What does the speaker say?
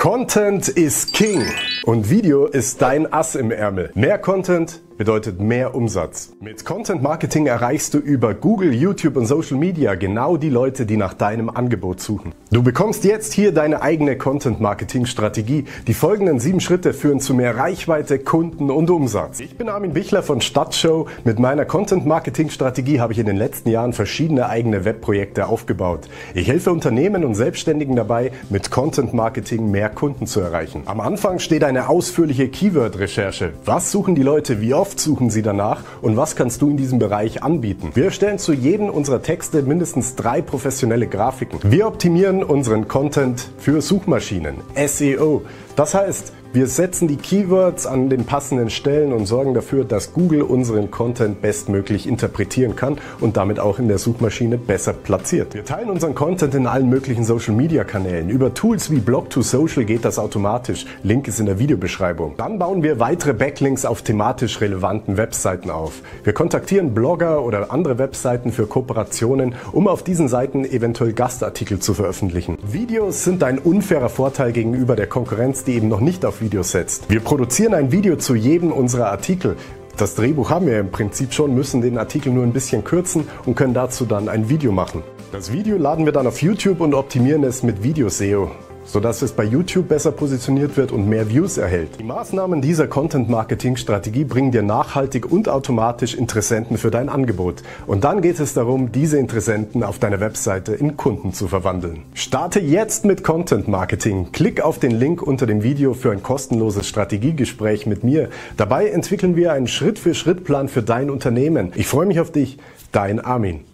Content is King und Video ist dein Ass im Ärmel. Mehr Content bedeutet mehr Umsatz. Mit Content Marketing erreichst du über Google, YouTube und Social Media genau die Leute, die nach deinem Angebot suchen. Du bekommst jetzt hier deine eigene Content Marketing Strategie. Die folgenden sieben Schritte führen zu mehr Reichweite, Kunden und Umsatz. Ich bin Armin Bichler von Stadtshow. Mit meiner Content Marketing Strategie habe ich in den letzten Jahren verschiedene eigene Webprojekte aufgebaut. Ich helfe Unternehmen und Selbstständigen dabei, mit Content Marketing mehr Kunden zu erreichen. Am Anfang steht eine ausführliche Keyword-Recherche. Was suchen die Leute wie oft? Oft suchen sie danach und was kannst du in diesem Bereich anbieten? Wir erstellen zu jedem unserer Texte mindestens drei professionelle Grafiken. Wir optimieren unseren Content für Suchmaschinen, SEO. Das heißt, wir setzen die Keywords an den passenden Stellen und sorgen dafür, dass Google unseren Content bestmöglich interpretieren kann und damit auch in der Suchmaschine besser platziert. Wir teilen unseren Content in allen möglichen Social Media Kanälen. Über Tools wie Blog2Social geht das automatisch. Link ist in der Videobeschreibung. Dann bauen wir weitere Backlinks auf thematisch relevanten Webseiten auf. Wir kontaktieren Blogger oder andere Webseiten für Kooperationen, um auf diesen Seiten eventuell Gastartikel zu veröffentlichen. Videos sind ein unfairer Vorteil gegenüber der Konkurrenz, die eben noch nicht auf Videos setzt. Wir produzieren ein Video zu jedem unserer Artikel. Das Drehbuch haben wir im Prinzip schon, müssen den Artikel nur ein bisschen kürzen und können dazu dann ein Video machen. Das Video laden wir dann auf YouTube und optimieren es mit Video-SEO sodass es bei YouTube besser positioniert wird und mehr Views erhält. Die Maßnahmen dieser Content-Marketing-Strategie bringen dir nachhaltig und automatisch Interessenten für dein Angebot. Und dann geht es darum, diese Interessenten auf deiner Webseite in Kunden zu verwandeln. Starte jetzt mit Content-Marketing. Klick auf den Link unter dem Video für ein kostenloses Strategiegespräch mit mir. Dabei entwickeln wir einen Schritt-für-Schritt-Plan für dein Unternehmen. Ich freue mich auf dich. Dein Armin.